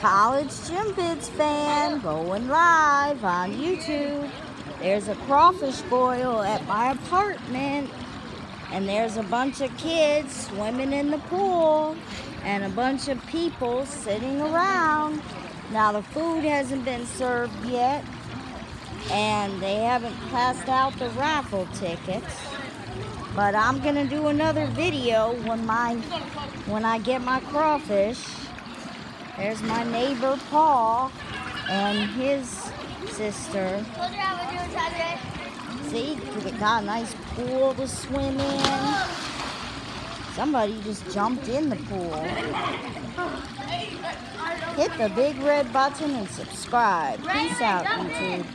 College Gym Vids fan going live on YouTube. There's a crawfish boil at my apartment. And there's a bunch of kids swimming in the pool. And a bunch of people sitting around. Now the food hasn't been served yet. And they haven't passed out the raffle tickets. But I'm gonna do another video when my when I get my crawfish. There's my neighbor Paul and his sister. See, we got a nice pool to swim in. Somebody just jumped in the pool. Hit the big red button and subscribe. Peace out, YouTube.